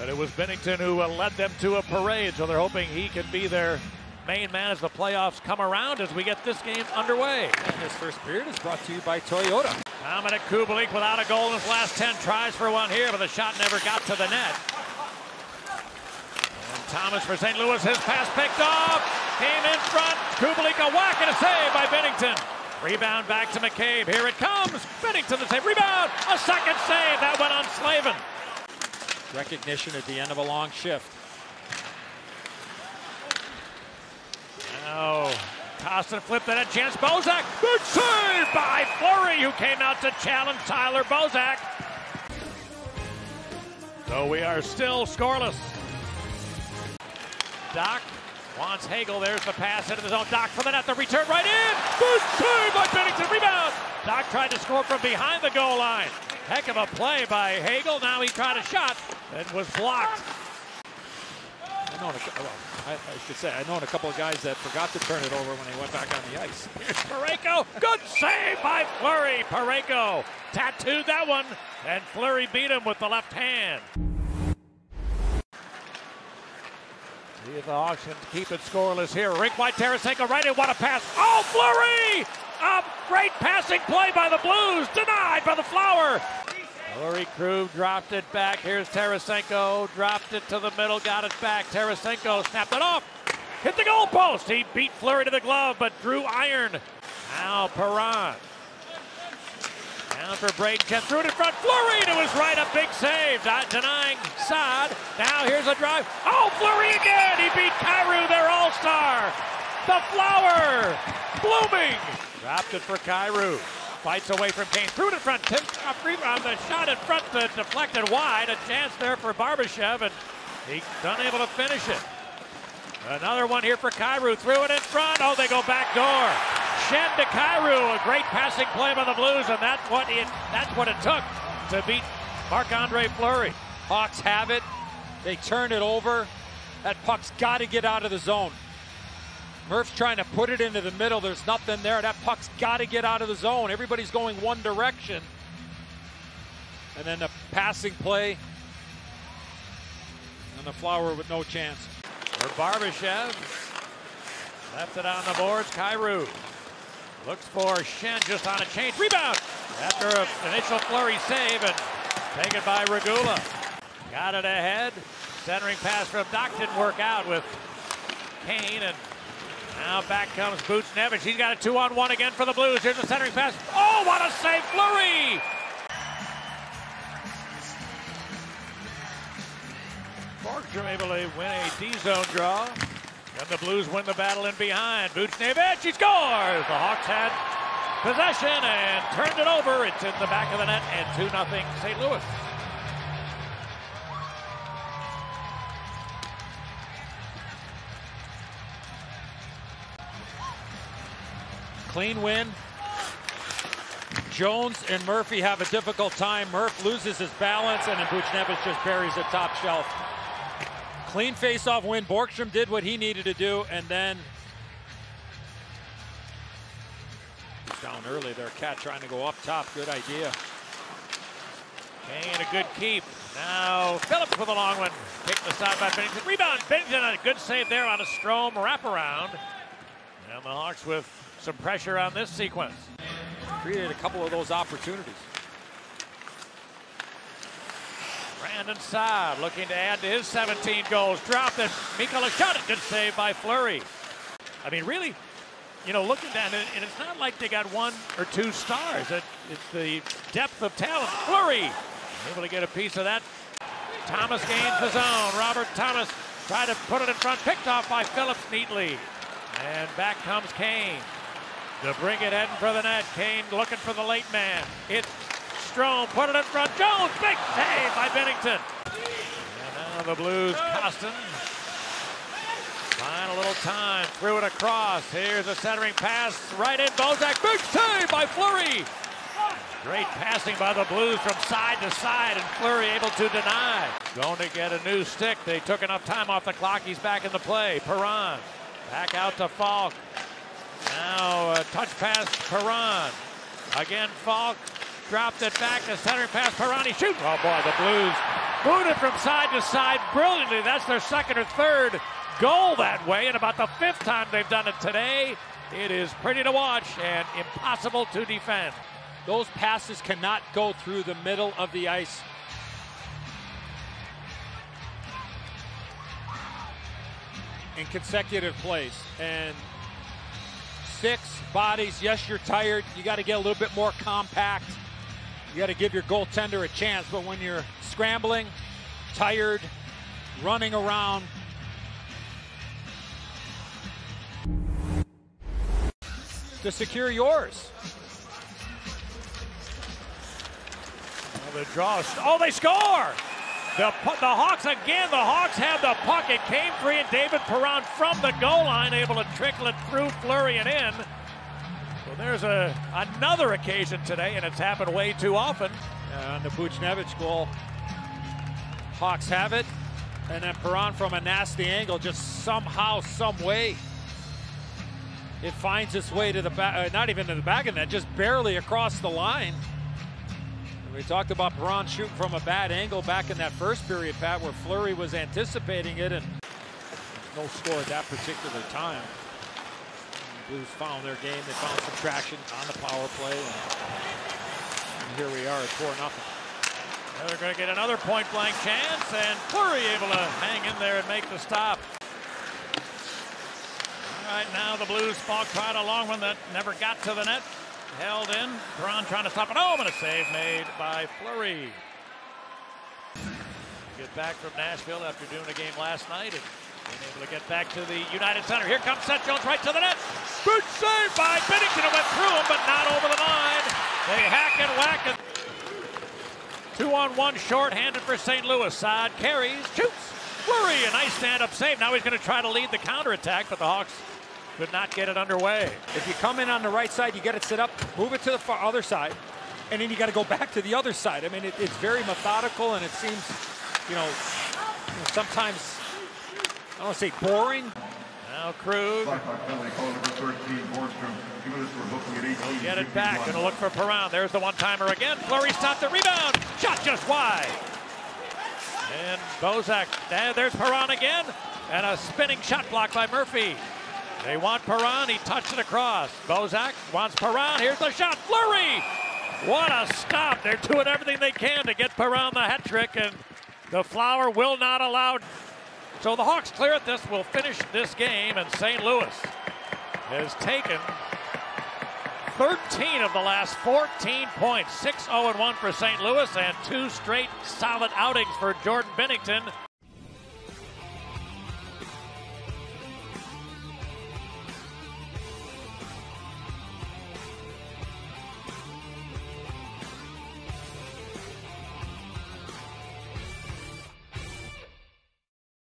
But it was Binnington who uh, led them to a parade, so they're hoping he can be their main man as the playoffs come around as we get this game underway. And this first period is brought to you by Toyota. Dominic Kubalik without a goal in his last 10 tries for one here, but the shot never got to the net. And Thomas for St. Louis, his pass picked off, came in front. Kubalik a whack and a save by Binnington. Rebound back to McCabe. Here it comes. Binnington the save. Rebound. A second save. That went on Slavin. Recognition at the end of a long shift. Oh, now, Kostin flipped that at chance. Bozak. Good save by Fleury, who came out to challenge Tyler Bozak. So we are still scoreless. Doc wants Hagel. There's the pass into the zone. Doc for the net. The return right in. Good save by Binnington. Rebound. Doc tried to score from behind the goal line. Heck of a play by Hagel. Now he tried a shot. It was blocked. I know, a, well, I, I, should say, I know a couple of guys that forgot to turn it over when they went back on the ice. Here's Parayko. Good save by Fleury. Parayko tattooed that one, and Fleury beat him with the left hand. See if the Hawks keep it scoreless here. Rink White, Tarasenko right in. What a pass. Oh, Fleury! A great passing play by the Blues. Denied by the Flower. Fleury Crew dropped it back. Here's Tarasenko. Dropped it to the middle. Got it back. Tarasenko snapped it off. Hit the goalpost. He beat Fleury to the glove, but drew iron. Now Perron. Down for Schenn. Threw it in front. Fleury to his right. A big save. Not denying Saad. Now here's a drive. Oh, Fleury again. He beat Kyrou, their all-star. The flower. Blooming. Dropped it for Kyrou. Fights away from Kane. It in front. Tim on the shot in front, the deflected wide. A chance there for Barbashev, and he's unable to finish it. Another one here for Kyrou. Threw it in front. Oh, they go back door. Schenn to Kyrou. A great passing play by the Blues, and that's what it, that's what it took to beat Marc-Andre Fleury. Hawks have it. They turn it over. That puck's got to get out of the zone. Murph's trying to put it into the middle. There's nothing there. That puck's got to get out of the zone. Everybody's going one direction. And then the passing play. And the flower with no chance. For Barbashev. Left it on the boards. Kyrou looks for Schenn just on a change. Rebound after an initial flurry save and taken by Regula. Got it ahead. Centering pass from Doc didn't work out with Kane and now back comes Buchnevich. He's got a two-on-one again for the Blues. Here's a centering pass. Oh, what a save, Fleury! Borgstrom able to win a D-zone draw. And the Blues win the battle in behind. Buchnevich, he scores! The Hawks had possession and turned it over. It's in the back of the net and 2-0 St. Louis. Clean win. Jones and Murphy have a difficult time. Murph loses his balance, and then Buchnevich just buries the top shelf. Clean face-off win. Borgstrom did what he needed to do, and then he's down early there. Cat trying to go up top. Good idea. Kane a good keep. Now Phillips with a long one. Kicked aside by Binnington. Rebound. Binnington a good save there on a Strome wraparound. And the Hawks with some pressure on this sequence. Created a couple of those opportunities. Brandon Saad looking to add to his 17 goals. Dropped it. Mikkola shot it. Good save by Fleury. I mean, really, you know, looking down, and it's not like they got one or two stars. It, it's the depth of talent. Fleury able to get a piece of that. Thomas gains the zone. Robert Thomas tried to put it in front. Picked off by Phillips neatly. And back comes Kane. To bring it heading for the net. Kane looking for the late man. It's Strome. Put it in front. Jones. Big save by Binnington. And now the Blues. Kostin. Find a little time. Threw it across. Here's a centering pass. Right in. Bozak. Big save by Fleury. Great passing by the Blues from side to side, and Fleury able to deny. Going to get a new stick. They took enough time off the clock. He's back in the play. Perron. Back out to Faulk. Now a touch pass, Perron. Again, Faulk dropped it back to center pass. Perron, he shoots. Oh boy, the Blues Moved it from side to side brilliantly. That's their second or third goal that way, and about the fifth time they've done it today. It is pretty to watch and impossible to defend. Those passes cannot go through the middle of the ice. In consecutive plays. And six bodies, yes, you're tired. You got to get a little bit more compact. You got to give your goaltender a chance. But when you're scrambling, tired, running around, to secure yours. Well, the draw. Oh, they score! The, the Hawks again. The Hawks have the puck. It came free, and David Perron from the goal line able to trickle it through Fleury and in. So there's a another occasion today, and it's happened way too often. Uh, on the Buchnevich goal, Hawks have it, and then Perron from a nasty angle, just somehow, some way, it finds its way to the back, uh, not even to the back of that, just barely across the line. We talked about Perron shooting from a bad angle back in that first period, Pat, where Fleury was anticipating it, and no score at that particular time. The Blues found their game. They found some traction on the power play. And, here we are at 4 nothing. They're going to get another point blank chance, and Fleury able to hang in there and make the stop. All right, now the Blues fought tried a long one that never got to the net. Held in. Perron trying to stop it home, and a save made by Fleury. Get back from Nashville after doing a game last night and being able to get back to the United Center. Here comes Seth Jones right to the net. Good save by Binnington. It went through him, but not over the line. They hack and whack and two on one short-handed for St. Louis. Side carries, shoots. Fleury, a nice stand-up save. Now he's going to try to lead the counterattack, but the Hawks could not get it underway. If you come in on the right side, you get it set up, move it to the far other side, and then you got to go back to the other side. I mean, it, it's very methodical, and it seems, you know, sometimes I don't want to say boring. Now Krug. Get it back. Gonna look for Perron. There's the one-timer again. Fleury stopped the rebound. Shot just wide. And Bozak. There's Perron again. And a spinning shot block by Murphy. They want Perron. He touched it across. Bozak wants Perron. Here's the shot. Fleury! What a stop. They're doing everything they can to get Perron the hat trick. And the Flower will not allow. So the Hawks clear it. This will finish this game. And St. Louis has taken 13 of the last 14 points. 6 0 1 for St. Louis and two straight solid outings for Jordan Binnington.